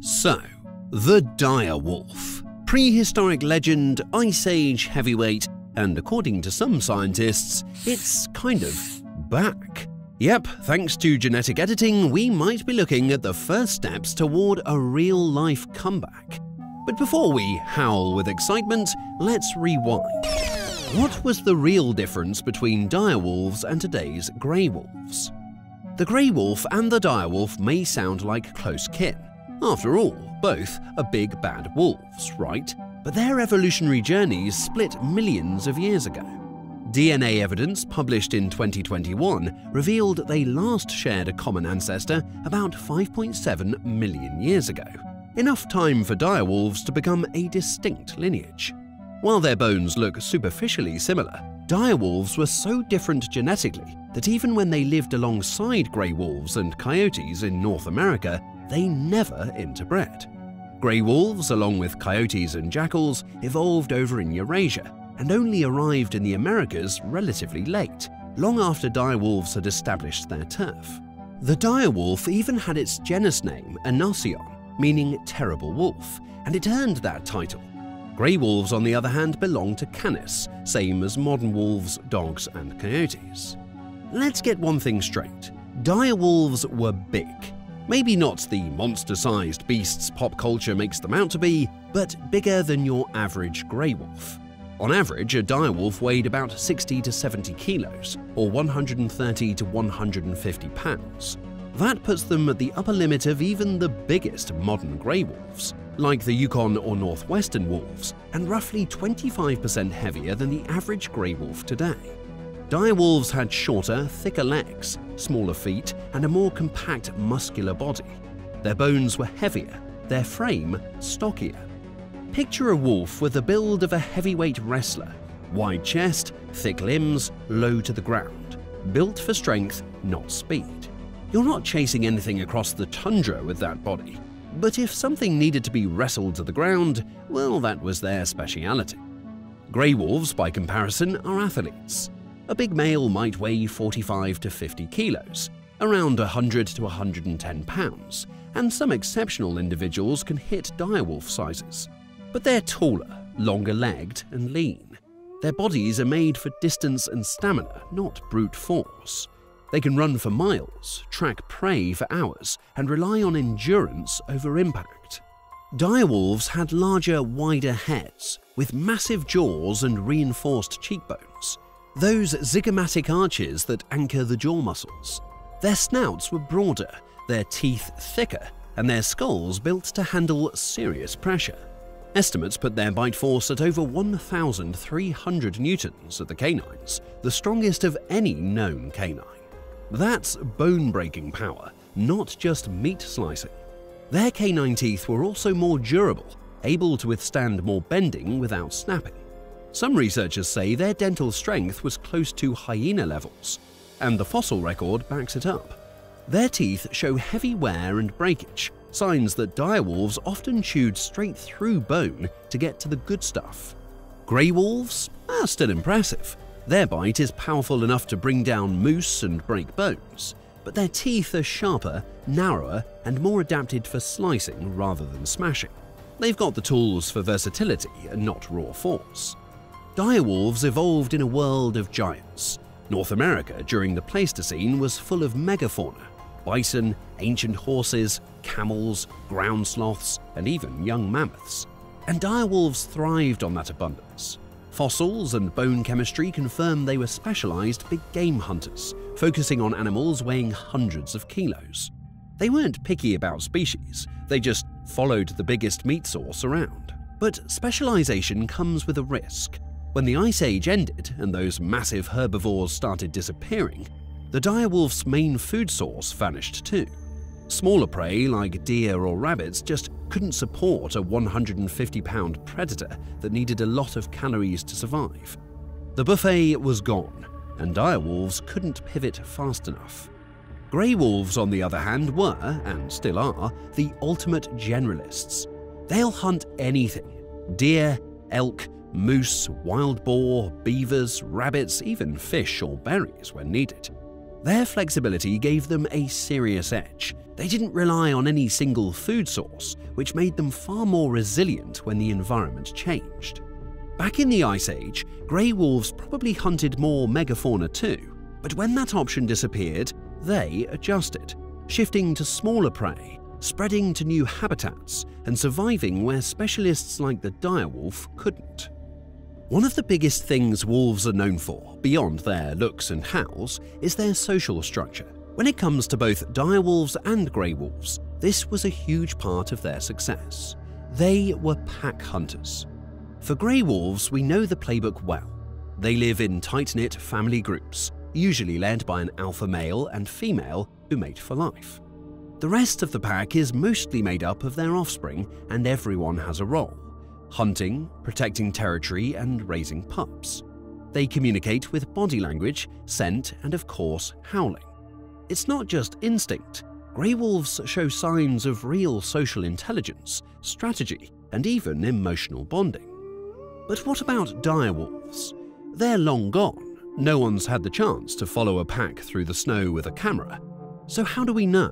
So, the dire wolf. Prehistoric legend, Ice Age heavyweight, and according to some scientists, it's kind of back. Yep, thanks to genetic editing, we might be looking at the first steps toward a real-life comeback. But before we howl with excitement, let's rewind. What was the real difference between direwolves and today's grey wolves? The grey wolf and the direwolf may sound like close kin. After all, both are big bad wolves, right? But their evolutionary journeys split millions of years ago. DNA evidence published in 2021 revealed they last shared a common ancestor about 5.7 million years ago, enough time for direwolves to become a distinct lineage. While their bones look superficially similar, direwolves were so different genetically that even when they lived alongside grey wolves and coyotes in North America, they never interbred. Grey wolves, along with coyotes and jackals, evolved over in Eurasia and only arrived in the Americas relatively late, long after direwolves had established their turf. The direwolf even had its genus name, Aenocyon, meaning terrible wolf, and it earned that title Grey wolves, on the other hand, belong to Canis, same as modern wolves, dogs, and coyotes. Let's get one thing straight. Dire wolves were big. Maybe not the monster-sized beasts pop culture makes them out to be, but bigger than your average grey wolf. On average, a dire wolf weighed about 60 to 70 kilos, or 130 to 150 pounds. That puts them at the upper limit of even the biggest modern grey wolves, like the Yukon or Northwestern wolves, and roughly 25% heavier than the average grey wolf today. Dire wolves had shorter, thicker legs, smaller feet, and a more compact, muscular body. Their bones were heavier, their frame stockier. Picture a wolf with the build of a heavyweight wrestler, wide chest, thick limbs, low to the ground, built for strength, not speed. You're not chasing anything across the tundra with that body, but if something needed to be wrestled to the ground, well, that was their speciality. Grey wolves, by comparison, are athletes. A big male might weigh 45 to 50 kilos, around 100 to 110 pounds, and some exceptional individuals can hit direwolf sizes. But they're taller, longer-legged, and lean. Their bodies are made for distance and stamina, not brute force. They can run for miles, track prey for hours, and rely on endurance over impact. Direwolves had larger, wider heads, with massive jaws and reinforced cheekbones, those zygomatic arches that anchor the jaw muscles. Their snouts were broader, their teeth thicker, and their skulls built to handle serious pressure. Estimates put their bite force at over 1,300 newtons at the canines, the strongest of any known canine. That's bone-breaking power, not just meat slicing. Their canine teeth were also more durable, able to withstand more bending without snapping. Some researchers say their dental strength was close to hyena levels, and the fossil record backs it up. Their teeth show heavy wear and breakage, signs that direwolves often chewed straight through bone to get to the good stuff. Grey wolves are still impressive, their bite is powerful enough to bring down moose and break bones, but their teeth are sharper, narrower, and more adapted for slicing rather than smashing. They've got the tools for versatility and not raw force. Direwolves evolved in a world of giants. North America during the Pleistocene was full of megafauna bison, ancient horses, camels, ground sloths, and even young mammoths. And direwolves thrived on that abundance. Fossils and bone chemistry confirm they were specialized big game hunters, focusing on animals weighing hundreds of kilos. They weren't picky about species, they just followed the biggest meat source around. But specialization comes with a risk. When the Ice Age ended and those massive herbivores started disappearing, the direwolf's main food source vanished too. Smaller prey like deer or rabbits just couldn't support a 150 pound predator that needed a lot of calories to survive. The buffet was gone, and direwolves couldn't pivot fast enough. Grey wolves, on the other hand, were, and still are, the ultimate generalists. They'll hunt anything deer, elk, moose, wild boar, beavers, rabbits, even fish or berries when needed. Their flexibility gave them a serious edge. They didn't rely on any single food source, which made them far more resilient when the environment changed. Back in the Ice Age, grey wolves probably hunted more megafauna too, but when that option disappeared, they adjusted, shifting to smaller prey, spreading to new habitats, and surviving where specialists like the direwolf couldn't. One of the biggest things wolves are known for, beyond their looks and howls, is their social structure. When it comes to both direwolves and grey wolves, this was a huge part of their success. They were pack hunters. For grey wolves, we know the playbook well. They live in tight-knit family groups, usually led by an alpha male and female who mate for life. The rest of the pack is mostly made up of their offspring and everyone has a role hunting, protecting territory, and raising pups. They communicate with body language, scent, and of course, howling. It's not just instinct. Grey wolves show signs of real social intelligence, strategy, and even emotional bonding. But what about dire wolves? They're long gone. No one's had the chance to follow a pack through the snow with a camera. So how do we know?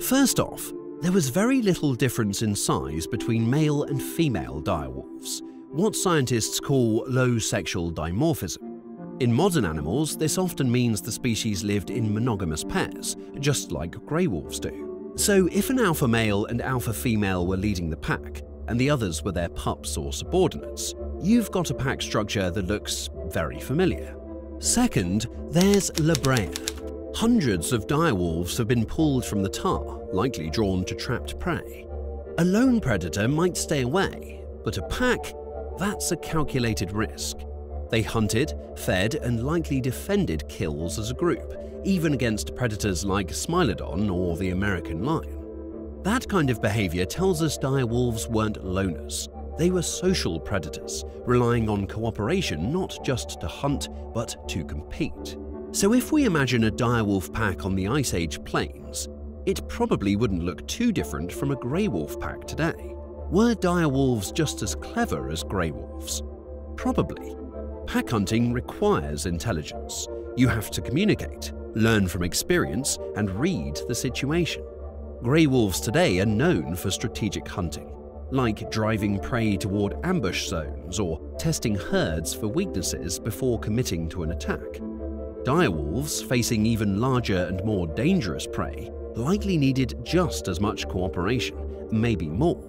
First off, there was very little difference in size between male and female direwolves, what scientists call low sexual dimorphism. In modern animals, this often means the species lived in monogamous pairs, just like grey wolves do. So if an alpha male and alpha female were leading the pack, and the others were their pups or subordinates, you've got a pack structure that looks very familiar. Second, there's La Brea, Hundreds of direwolves have been pulled from the tar, likely drawn to trapped prey. A lone predator might stay away, but a pack, that's a calculated risk. They hunted, fed, and likely defended kills as a group, even against predators like Smilodon or the American lion. That kind of behavior tells us direwolves weren't loners. They were social predators, relying on cooperation not just to hunt, but to compete. So if we imagine a direwolf pack on the Ice Age plains, it probably wouldn't look too different from a grey wolf pack today. Were direwolves just as clever as grey wolves? Probably. Pack hunting requires intelligence. You have to communicate, learn from experience, and read the situation. Grey wolves today are known for strategic hunting, like driving prey toward ambush zones or testing herds for weaknesses before committing to an attack. Direwolves, facing even larger and more dangerous prey, likely needed just as much cooperation, maybe more.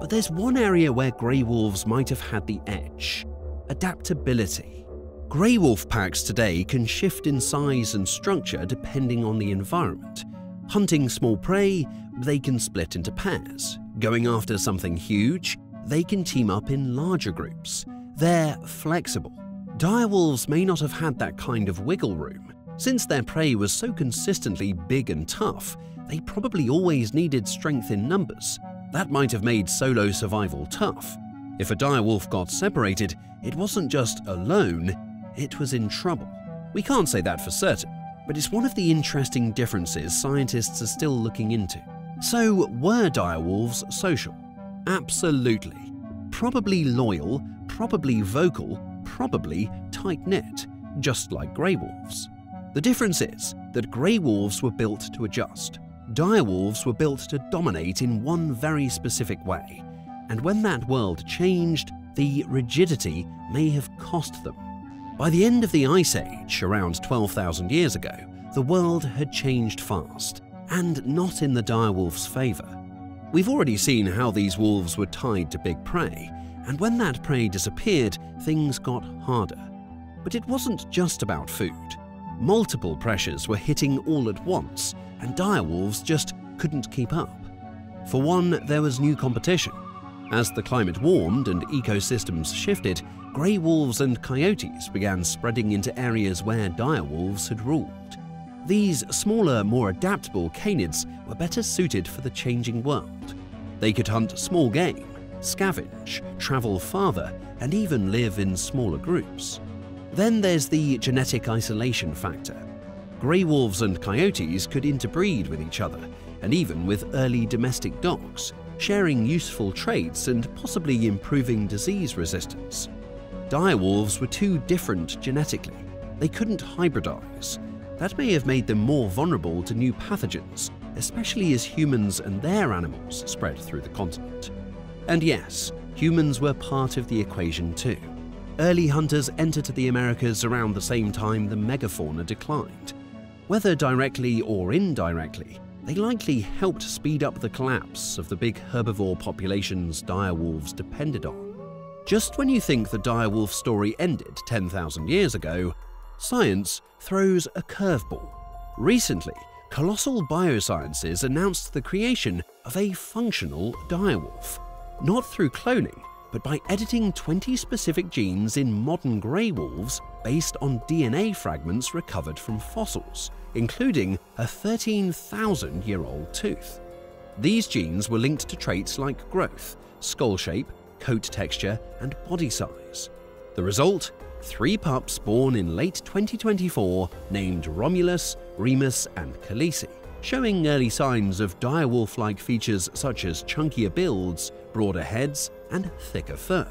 But there's one area where grey wolves might have had the edge adaptability. Grey wolf packs today can shift in size and structure depending on the environment. Hunting small prey, they can split into pairs. Going after something huge, they can team up in larger groups. They're flexible. Direwolves may not have had that kind of wiggle room. Since their prey was so consistently big and tough, they probably always needed strength in numbers. That might have made solo survival tough. If a direwolf got separated, it wasn't just alone, it was in trouble. We can't say that for certain, but it's one of the interesting differences scientists are still looking into. So, were direwolves social? Absolutely. Probably loyal, probably vocal, probably tight-knit, just like grey wolves. The difference is that grey wolves were built to adjust. Dire wolves were built to dominate in one very specific way, and when that world changed, the rigidity may have cost them. By the end of the Ice Age, around 12,000 years ago, the world had changed fast, and not in the direwolf's favour. We've already seen how these wolves were tied to big prey, and when that prey disappeared, things got harder. But it wasn't just about food. Multiple pressures were hitting all at once, and direwolves just couldn't keep up. For one, there was new competition. As the climate warmed and ecosystems shifted, grey wolves and coyotes began spreading into areas where direwolves had ruled. These smaller, more adaptable canids were better suited for the changing world. They could hunt small game, scavenge, travel farther, and even live in smaller groups. Then there's the genetic isolation factor. Grey wolves and coyotes could interbreed with each other, and even with early domestic dogs, sharing useful traits and possibly improving disease resistance. Dire wolves were too different genetically. They couldn't hybridize. That may have made them more vulnerable to new pathogens, especially as humans and their animals spread through the continent. And yes, humans were part of the equation too. Early hunters entered the Americas around the same time the megafauna declined. Whether directly or indirectly, they likely helped speed up the collapse of the big herbivore populations direwolves depended on. Just when you think the direwolf story ended 10,000 years ago, science throws a curveball. Recently, Colossal Biosciences announced the creation of a functional direwolf, not through cloning, but by editing 20 specific genes in modern grey wolves based on DNA fragments recovered from fossils, including a 13,000 year old tooth. These genes were linked to traits like growth, skull shape, coat texture, and body size. The result? Three pups born in late 2024 named Romulus, Remus, and Khaleesi, showing early signs of direwolf-like features such as chunkier builds, broader heads, and thicker fur.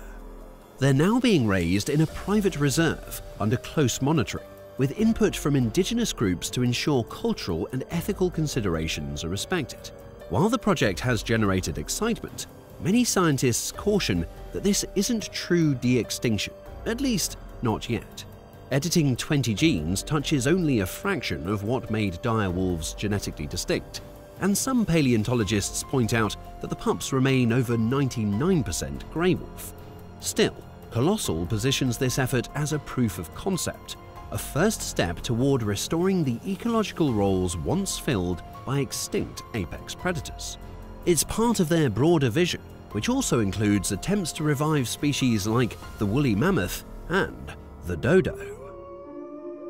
They're now being raised in a private reserve under close monitoring, with input from indigenous groups to ensure cultural and ethical considerations are respected. While the project has generated excitement, many scientists caution that this isn't true de-extinction, at least not yet. Editing 20 genes touches only a fraction of what made dire wolves genetically distinct, and some paleontologists point out that the pups remain over 99% grey wolf. Still, Colossal positions this effort as a proof of concept, a first step toward restoring the ecological roles once filled by extinct apex predators. It's part of their broader vision, which also includes attempts to revive species like the woolly mammoth and the dodo.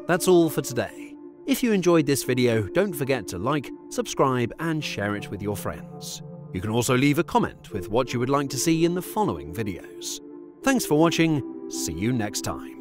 That's all for today. If you enjoyed this video, don't forget to like, subscribe, and share it with your friends. You can also leave a comment with what you would like to see in the following videos. Thanks for watching, see you next time.